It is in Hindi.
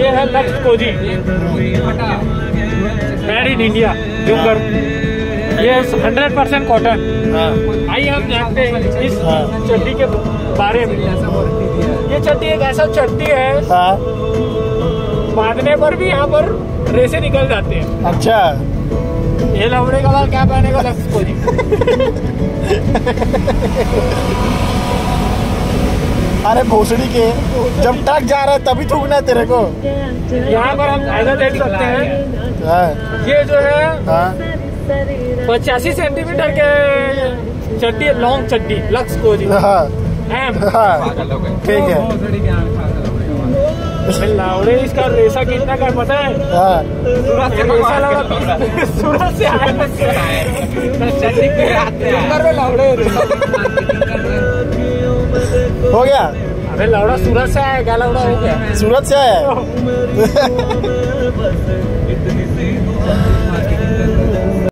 ये है Lux cozy made in India जुमगर ये हंड्रेड परसेंट कॉटन आइए हम जानते हैं इस हाँ। चड्डी के बारे में। ये चड्डी एक ऐसा चड्डी है हाँ। बांधने पर भी यहाँ पर रेसे निकल जाते हैं। अच्छा। ये लवड़े का बाल क्या पहनेगा लक्स कोजी अरे भोसड़ी के जब ट्रक जा रहा है तभी थूकना है तेरे को। यहाँ पर हम ऐसा देख सकते हैं। हाँ। ये जो है हाँ। पचासी सेंटीमीटर के चड्डी लॉन्ग चड्डी लक्स कोजी हाँ। एम। हाँ। ठीक है। लावड़े इसका रेसा कितना का पता है? हाँ। सूरत से रेसा लगा सूरत से आया हो गया? अरे लौड़ा सूरत से आया क्या लौड़ा हो गया? सूरत से आया है?